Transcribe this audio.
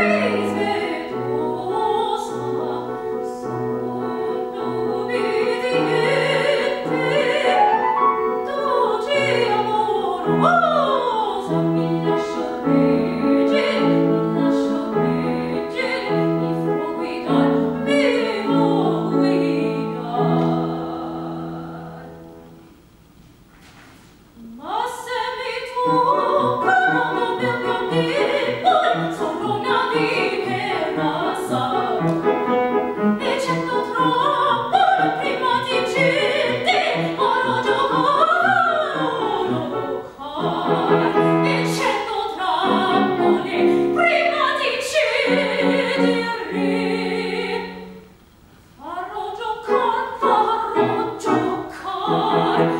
Please. Lord.